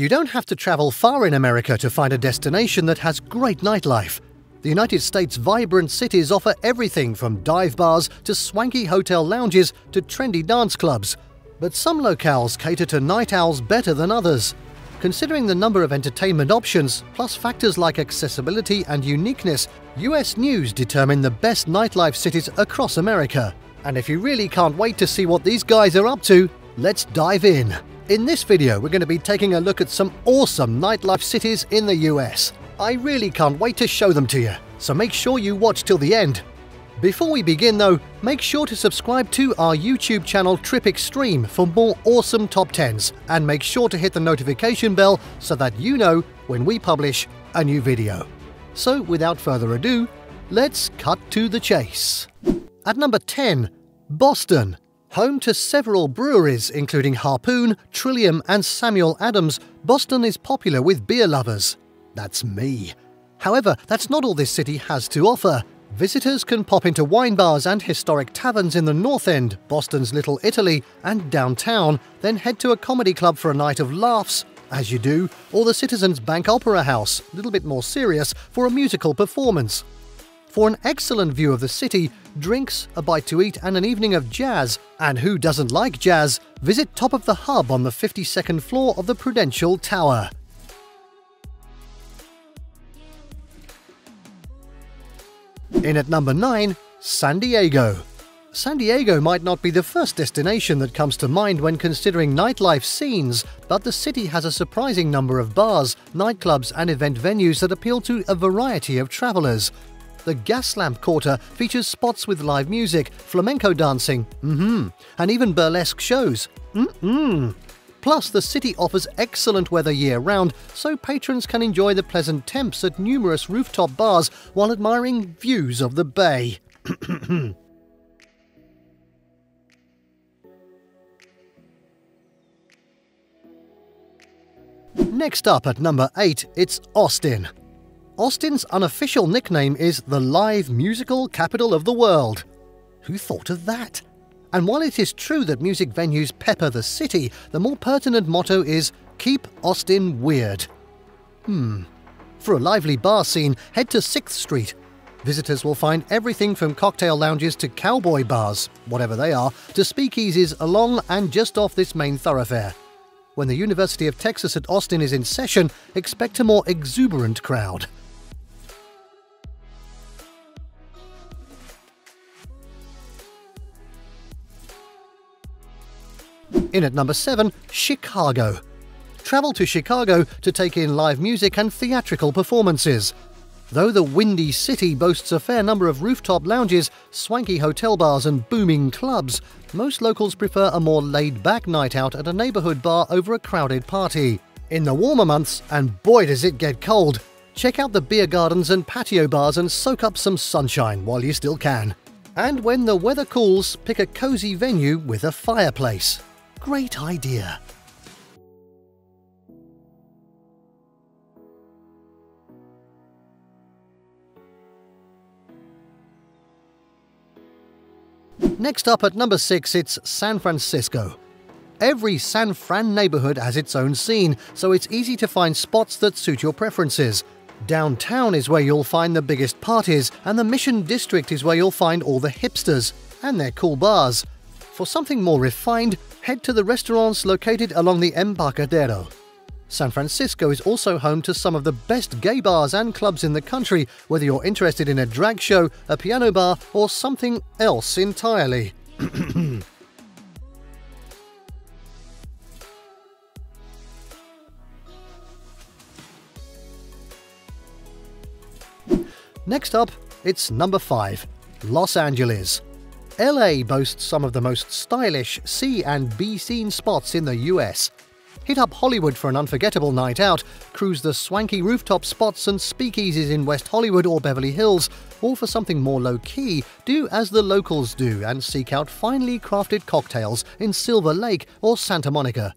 You don't have to travel far in America to find a destination that has great nightlife. The United States' vibrant cities offer everything from dive bars to swanky hotel lounges to trendy dance clubs. But some locales cater to night owls better than others. Considering the number of entertainment options, plus factors like accessibility and uniqueness, US News determine the best nightlife cities across America. And if you really can't wait to see what these guys are up to, let's dive in. In this video, we're going to be taking a look at some awesome nightlife cities in the US. I really can't wait to show them to you, so make sure you watch till the end. Before we begin though, make sure to subscribe to our YouTube channel Trip Xtreme for more awesome top 10s and make sure to hit the notification bell so that you know when we publish a new video. So without further ado, let's cut to the chase. At number 10, Boston. Home to several breweries including Harpoon, Trillium and Samuel Adams, Boston is popular with beer lovers. That's me. However, that's not all this city has to offer. Visitors can pop into wine bars and historic taverns in the North End, Boston's Little Italy, and downtown, then head to a comedy club for a night of laughs, as you do, or the Citizens Bank Opera House, a little bit more serious, for a musical performance. For an excellent view of the city, drinks, a bite to eat, and an evening of jazz, and who doesn't like jazz, visit Top of the Hub on the 52nd floor of the Prudential Tower. In at number 9, San Diego. San Diego might not be the first destination that comes to mind when considering nightlife scenes, but the city has a surprising number of bars, nightclubs, and event venues that appeal to a variety of travelers. The Gaslamp Quarter features spots with live music, flamenco dancing, mm-hmm, and even burlesque shows. Mm-mm. Plus, the city offers excellent weather year round, so patrons can enjoy the pleasant temps at numerous rooftop bars while admiring views of the bay. Next up at number 8, it's Austin. Austin's unofficial nickname is the live musical capital of the world. Who thought of that? And while it is true that music venues pepper the city, the more pertinent motto is Keep Austin Weird. Hmm. For a lively bar scene, head to 6th Street. Visitors will find everything from cocktail lounges to cowboy bars, whatever they are, to speakeasies along and just off this main thoroughfare. When the University of Texas at Austin is in session, expect a more exuberant crowd. In at number 7, Chicago. Travel to Chicago to take in live music and theatrical performances. Though the windy city boasts a fair number of rooftop lounges, swanky hotel bars, and booming clubs, most locals prefer a more laid back night out at a neighborhood bar over a crowded party. In the warmer months, and boy does it get cold, check out the beer gardens and patio bars and soak up some sunshine while you still can. And when the weather cools, pick a cozy venue with a fireplace. Great idea. Next up at number 6, it's San Francisco. Every San Fran neighborhood has its own scene, so it's easy to find spots that suit your preferences. Downtown is where you'll find the biggest parties, and the Mission District is where you'll find all the hipsters and their cool bars. For something more refined, head to the restaurants located along the Embarcadero. San Francisco is also home to some of the best gay bars and clubs in the country, whether you're interested in a drag show, a piano bar, or something else entirely. Next up, it's number 5 Los Angeles. LA boasts some of the most stylish see and be seen spots in the US. Hit up Hollywood for an unforgettable night out, cruise the swanky rooftop spots and speakeasies in West Hollywood or Beverly Hills, or for something more low key, do as the locals do and seek out finely crafted cocktails in Silver Lake or Santa Monica.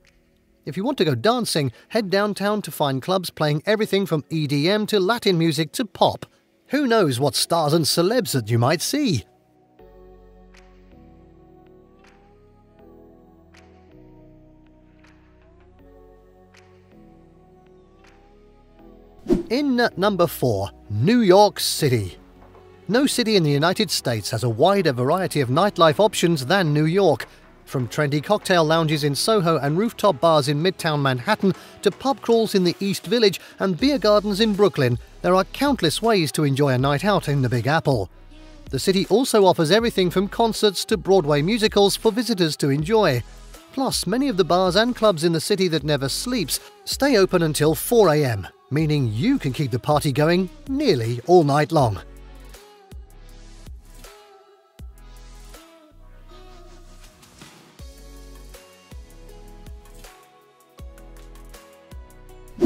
If you want to go dancing, head downtown to find clubs playing everything from EDM to Latin music to pop. Who knows what stars and celebs that you might see? In at number 4, New York City. No city in the United States has a wider variety of nightlife options than New York. From trendy cocktail lounges in Soho and rooftop bars in Midtown Manhattan to pub crawls in the East Village and beer gardens in Brooklyn, there are countless ways to enjoy a night out in the Big Apple. The city also offers everything from concerts to Broadway musicals for visitors to enjoy. Plus, many of the bars and clubs in the city that never sleeps stay open until 4am, meaning you can keep the party going nearly all night long.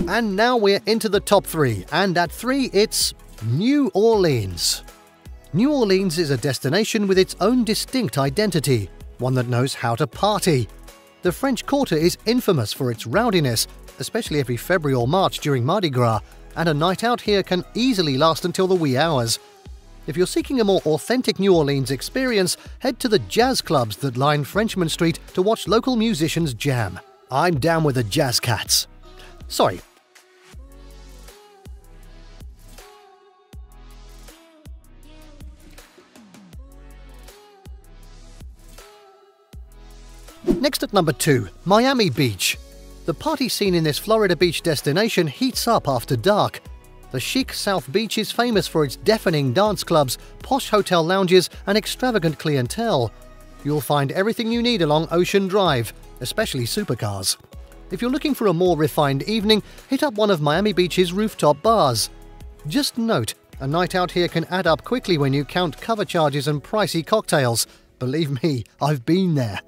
And now we're into the top three, and at three it's New Orleans. New Orleans is a destination with its own distinct identity, one that knows how to party. The French Quarter is infamous for its rowdiness, especially every February or March during Mardi Gras, and a night out here can easily last until the wee hours. If you're seeking a more authentic New Orleans experience, head to the jazz clubs that line Frenchmen Street to watch local musicians jam. I'm down with the Jazz Cats. Sorry. Next at number 2, Miami Beach. The party scene in this Florida beach destination heats up after dark. The chic South Beach is famous for its deafening dance clubs, posh hotel lounges, and extravagant clientele. You'll find everything you need along Ocean Drive, especially supercars. If you're looking for a more refined evening, hit up one of Miami Beach's rooftop bars. Just note, a night out here can add up quickly when you count cover charges and pricey cocktails. Believe me, I've been there.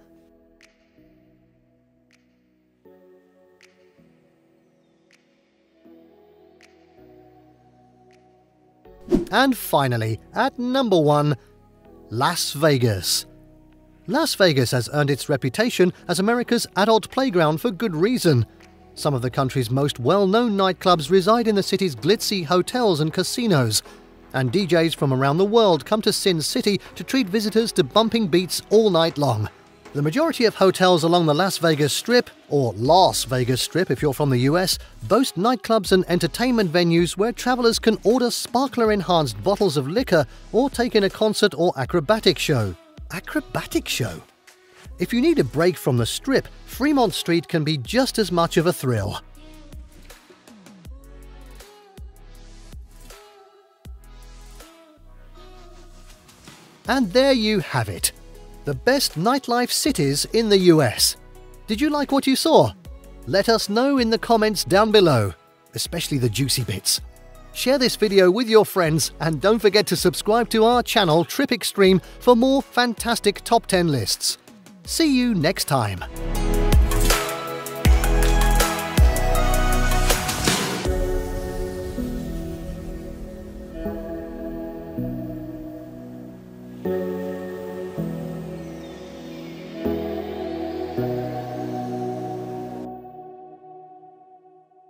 And finally, at number one, Las Vegas. Las Vegas has earned its reputation as America's adult playground for good reason. Some of the country's most well known nightclubs reside in the city's glitzy hotels and casinos, and DJs from around the world come to Sin City to treat visitors to bumping beats all night long. The majority of hotels along the Las Vegas Strip, or Las Vegas Strip if you're from the US, boast nightclubs and entertainment venues where travelers can order sparkler enhanced bottles of liquor or take in a concert or acrobatic show acrobatic show. If you need a break from the strip, Fremont Street can be just as much of a thrill. And there you have it. The best nightlife cities in the US. Did you like what you saw? Let us know in the comments down below, especially the juicy bits. Share this video with your friends and don't forget to subscribe to our channel Trip Xtreme for more fantastic top 10 lists. See you next time.